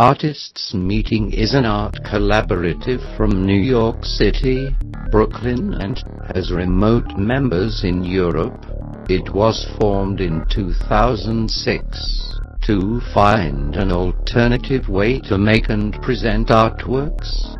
Artists Meeting is an art collaborative from New York City, Brooklyn and has remote members in Europe. It was formed in 2006 to find an alternative way to make and present artworks.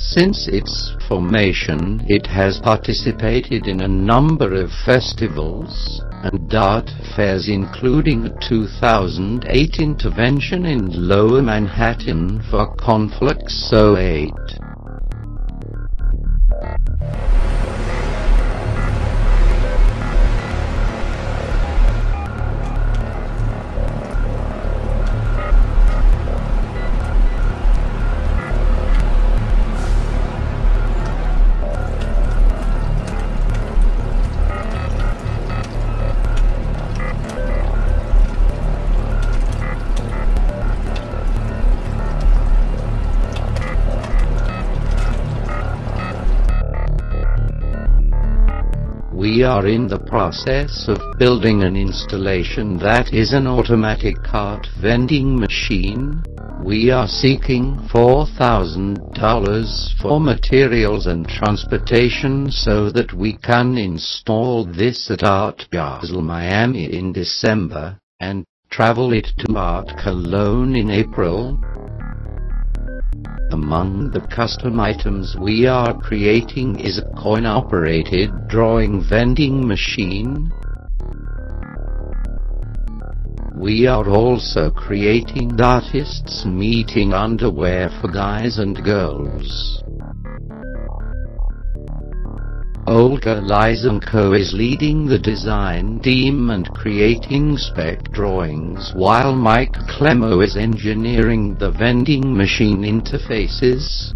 Since its formation it has participated in a number of festivals and art fairs including a 2008 intervention in Lower Manhattan for Conflux 08. We are in the process of building an installation that is an automatic cart vending machine. We are seeking $4,000 for materials and transportation so that we can install this at Art Basel Miami in December, and travel it to Art Cologne in April. Among the custom items we are creating is a coin-operated drawing vending machine. We are also creating artists meeting underwear for guys and girls. Olga Lysenko is leading the design team and creating spec drawings while Mike Clemo is engineering the vending machine interfaces.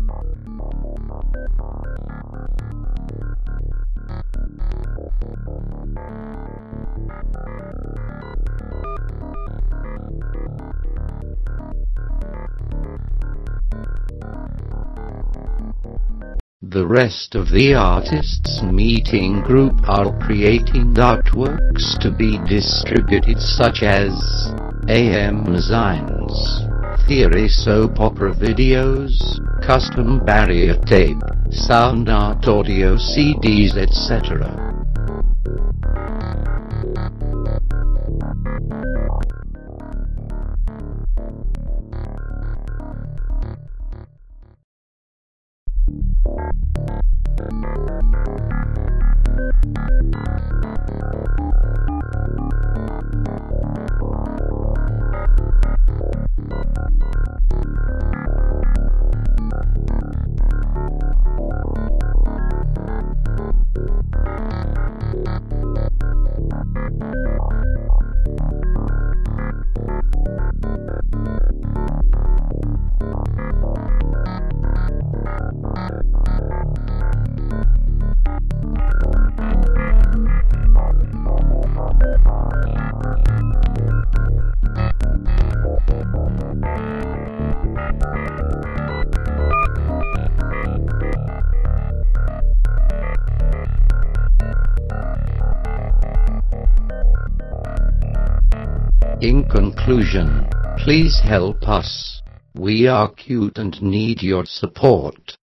The rest of the artists meeting group are creating artworks to be distributed such as AM designs, theory soap opera videos, custom barrier tape, sound art audio CDs etc. Thank you. In conclusion, please help us. We are cute and need your support.